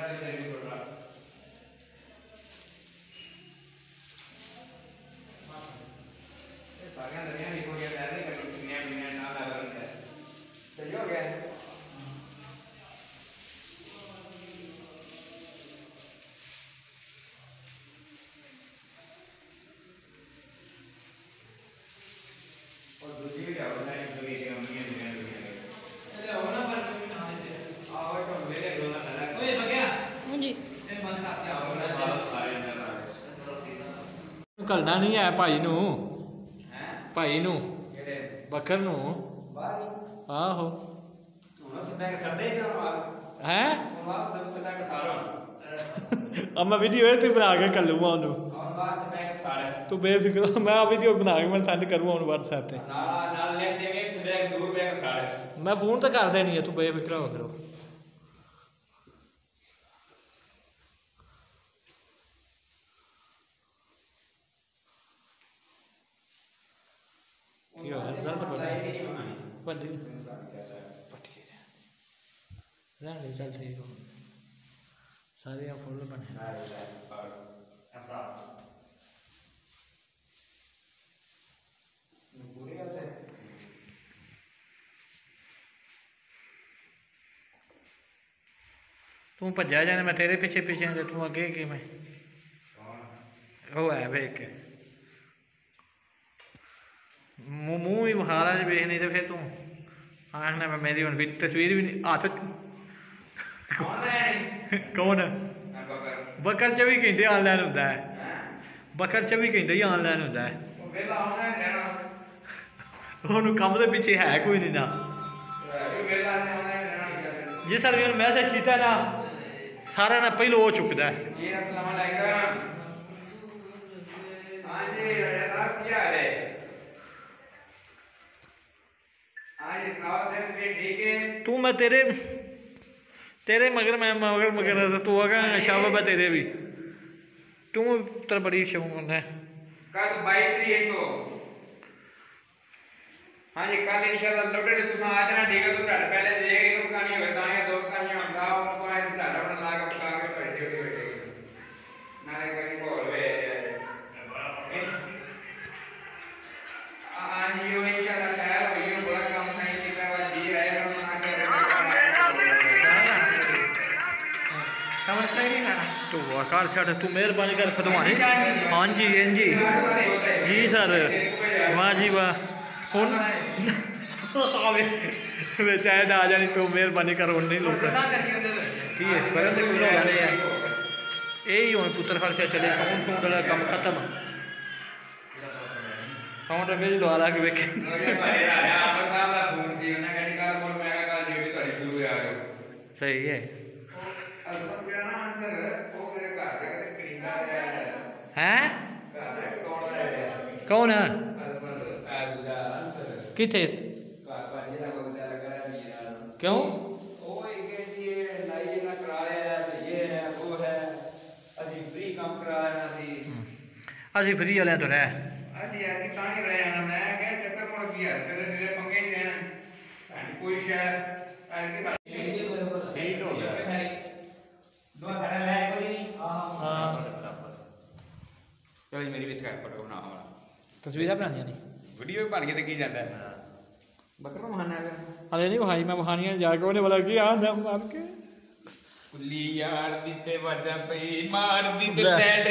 எல்லாருமே தெரிவித்து கொள்றாங்க பகன் தனியாக இப்போ நிறைய கண்டுபிடிச்சிங்க அப்படின்னு நாள் அவருங்க சரி ஓகே और दूसरी भी व्यावसायिक गतिविधियाँ ਘਲਣਾ ਨਹੀਂ ਹੈ ਭਾਈ ਨੂੰ। ਹੈ? ਭਾਈ ਨੂੰ। ਕਿਹੜੇ? ਬਕਰ ਨੂੰ। ਬਾਹਰ ਆਹੋ। ਤੂੰ ਸਿੱਧਾ ਕੇ ਸਰਦੇ ਹੀ ਨਾ ਹੈ? ਵਾਹ ਸਭ ਸਿੱਧਾ ਕੇ ਸਾਰਾ। ਅਮਾ ਵੀਡੀਓ ਇਹ ਤੇ ਬਣਾ ਕੇ ਕੱਲੂਗਾ ਉਹਨੂੰ। ਤੂੰ ਬੇਫਿਕਰ ਮੈਂ ਆ ਵੀਡੀਓ ਬਣਾ ਕੇ ਮੈਂ ਸੈਂਡ ਕਰੂੰਗਾ ਉਹਨੂੰ WhatsApp ਤੇ। ਨਾਲ ਨਾਲ ਲਿਖ ਦੇਵੇਂ ਛੱਡੇ ਗਰੂਪ ਇੱਕ ਸਾਰੇ। ਮੈਂ ਫੋਨ ਤਾਂ ਕਰ ਦੇਣੀ ਹੈ ਤੂੰ ਬੇਫਿਕਰ ਹੋ ਕਰੋ रिज़ल्ट तो ठीक हो। सारे फुल बने। तू भजा जाने मैं तेरे पीछे पीछे तू अगे मैं? वो है वे ਭੱਜਿਆ ਜਾਣਾ ਮੈਂ ਤੇਰੇ ਪਿੱਛੇ ਪਿੱਛੇ ਤੇ ਤੂੰ ਅੱਗੇ ਕਿਵੇਂ ਉਹ ਹੈ ਵੇਖ ਕੇ ਮੂੰਹ ਮੂੰਹ ਵੀ ਬੁਖਾਰਾ ਜੇ ਵੇਖ ਨਹੀਂ ਤੇ ਫਿਰ ਤੂੰ ਆਖਣਾ ਮੈਂ ਮੇਰੀ ਹੁਣ ਵੀ ਤਸਵੀਰ ਵੀ ਨਹੀਂ ਹੱਥ कौन है ਕੌਣ मैं बकर ਬਕਰ 24 ਘੰਟੇ ਆਨਲਾਈਨ ਹੁੰਦਾ ਹੈ हैं ਬਕਰ 24 ਘੰਟੇ ਹੀ ਆਨਲਾਈਨ ਹੁੰਦਾ ਹੈ वो वेला होना है रहना ਉਹਨੂੰ ਕੰਮ ਦੇ ਪਿੱਛੇ ਹੈ ਕੋਈ ਨਹੀਂ ਨਾ ये वेला ने होना है रहना ਜੇ ਸਰ ਵੀ ਮੈਸੇਜ ਕੀਤਾ ਨਾ ਸਾਰਿਆਂ ਨਾਲ ਪਹਿਲੋਂ ਉਹ ਚੁੱਕਦਾ ਹੈ जी अस्सलाम वालेकुम हाँ जी राजा साहब क्या हाल तू मैं तेरे तेरे मगर मैं मगर मगर तू आगा शाबाब है तेरे भी। तू तेरा बड़ी शौक है। कल बाइक तो। जी कल इंशाल्लाह आ जाना ठीक है तो पहले तो आकार छठ तू मेहरबानी कर खदवानी हाँ। जी हाँ जी। जी, सर। वाह जी, वाह। हूँ चाहे ना आ जाने, तू मेहरबानी कर हूँ नहीं लोग। तो यही हूँ पुत्र खर्चा चले। फ़ोन फ़ोन का कम खत्म? फ़ोन तो साउंड मेरी द्वारा के देखे सही है। कहीं कल बोल मैं कल ड्यूटी करी शुरू हुई आ जाओ ਸਹੀ ਹੈ ਅਲਬਤ ਮੇਰਾ ਨਾਮ ਸਰ ਉਹ ਮੇਰੇ ਘਰ ਦੇ ਕਦੇ ਕਰੀਨਾ ਰਿਹਾ ਹੈ ਹੈ ਘਰ ਦੇ ਕੌਣ ਰਿਹਾ ਕੌਣ ਹੈ ਅਲਬਤ ਆਦੁਲਾ ਸਰ ਕਿੱਥੇ ਘਰ ਭਾਜੀ ਦਾ ਬਗਦਾ ਲਗਾ ਨਹੀਂ ਯਾਰ ਕਿਉਂ ਉਹ ਇਹ ਕਿ ਜੀ ਇਹ ਨਾਈ ਨਾ ਕਰਾਇਆ ਹੈ ਤੇ ਇਹ ਹੈ ਉਹ ਹੈ ਅਸੀਂ ਫ੍ਰੀ ਕੰਮ ਕਰਾਇਆ ਸੀ ਅਸੀਂ ਫਰੀ ਵਾਲਿਆਂ ਤੋਂ ਰਹਿ ਅਸੀਂ ਯਾਰ ਕਿ ਤਾਂ ਹੀ ਰਹੇ ਨਾ ਮੈਂ ਕਿਹਾ ਚੱਕਰ ਮੁੜ ਗਿਆ ਤੇਰੇ ਤੇਰੇ ਪੰਗੇ ਹੀ ਰਹਿਣ ਸਾਡੀ ਕੋਈ ਸ਼ਾਇਦ ਐ ਚਲੋ ਜੀ ਮੇਰੀ ਵੀ ਕਰ ਫੋਟੋ ਬਣਾ ਵਾਲਾ ਤਸਵੀਰਾਂ ਬਣਾਉਣੀਆਂ ਨਹੀਂ ਵੀਡੀਓ ਬਣ ਕੇ ਤੇ ਕੀ ਜਾਂਦਾ ਹੈ ਬੱਕਰਾ ਮਹਾਨਾ ਹੈ ਹਲੇ ਨਹੀਂ ਵਹਾਈ ਮੈਂ ਵਹਾਣੀਆਂ ਜਾ ਕੇ ਉਹਨੇ ਬੋਲਾ ਕੀ ਆ ਨਾ ਮਾਰ ਕੇ ਕੁੱਲੀ ਯਾਰ ਦੀ ਤੇ ਵਜਾ ਪਈ ਮਾਰਦੀ ਤੇ ਲੈ। ਟੈਟ